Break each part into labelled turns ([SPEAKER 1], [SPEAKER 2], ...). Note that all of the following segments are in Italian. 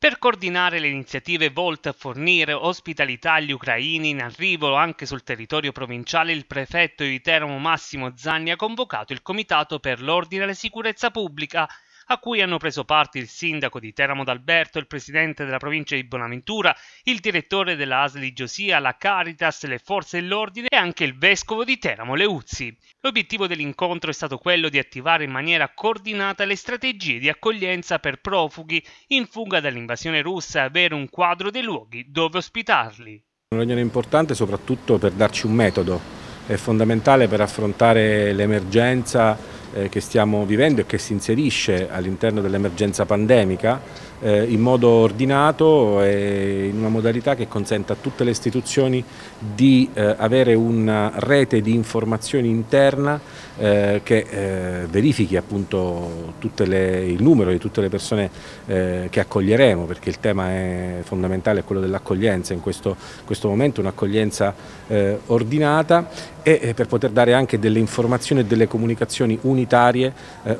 [SPEAKER 1] per coordinare le iniziative volte a fornire ospitalità agli ucraini in arrivo anche sul territorio provinciale, il prefetto di Teramo Massimo Zanni ha convocato il Comitato per l'Ordine e la Sicurezza Pubblica a cui hanno preso parte il sindaco di Teramo d'Alberto, il presidente della provincia di Bonaventura, il direttore della ASL di Giosia, la Caritas, le forze dell'ordine e anche il vescovo di Teramo Leuzzi. L'obiettivo dell'incontro è stato quello di attivare in maniera coordinata le strategie di accoglienza per profughi in fuga dall'invasione russa e avere un quadro dei luoghi dove ospitarli.
[SPEAKER 2] Una riunione importante soprattutto per darci un metodo, è fondamentale per affrontare l'emergenza che stiamo vivendo e che si inserisce all'interno dell'emergenza pandemica eh, in modo ordinato e in una modalità che consenta a tutte le istituzioni di eh, avere una rete di informazioni interna eh, che eh, verifichi appunto le, il numero di tutte le persone eh, che accoglieremo perché il tema è fondamentale, è quello dell'accoglienza in questo, questo momento, un'accoglienza eh, ordinata e per poter dare anche delle informazioni e delle comunicazioni unitarie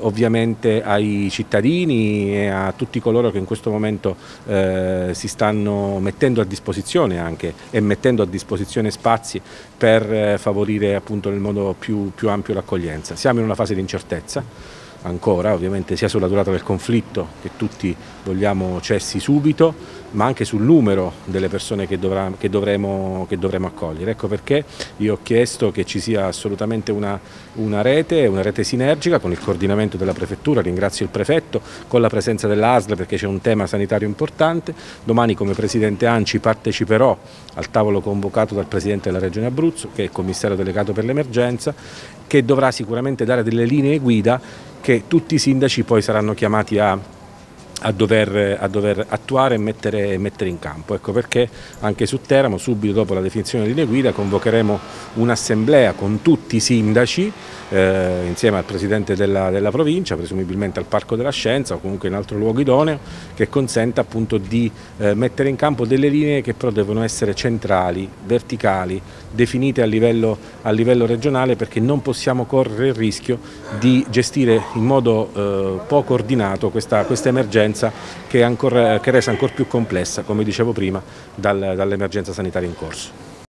[SPEAKER 2] ovviamente ai cittadini e a tutti coloro che in questo momento eh, si stanno mettendo a disposizione anche e mettendo a disposizione spazi per eh, favorire appunto nel modo più, più ampio l'accoglienza. Siamo in una fase di incertezza ancora, ovviamente sia sulla durata del conflitto che tutti vogliamo cessi subito, ma anche sul numero delle persone che, dovrà, che, dovremo, che dovremo, accogliere. Ecco perché io ho chiesto che ci sia assolutamente una, una, rete, una rete sinergica con il coordinamento della prefettura, ringrazio il prefetto, con la presenza dell'ASL perché c'è un tema sanitario importante. Domani come Presidente ANCI parteciperò al tavolo convocato dal Presidente della Regione Abruzzo, che è il commissario delegato per l'emergenza, che dovrà sicuramente dare delle linee guida che tutti i sindaci poi saranno chiamati a a dover, a dover, attuare e mettere, mettere, in campo. Ecco perché anche su Teramo, subito dopo la definizione delle linee guida, convocheremo un'assemblea con tutti i sindaci, eh, insieme al Presidente della, della, provincia, presumibilmente al Parco della Scienza o comunque in altro luogo idoneo, che consenta appunto di eh, mettere in campo delle linee che però devono essere centrali, verticali, definite a livello, a livello regionale perché non possiamo correre il rischio di gestire in modo eh, poco ordinato questa, questa emergenza emergenza che che resa ancora più complessa, come dicevo prima, dal, dall'emergenza sanitaria in corso.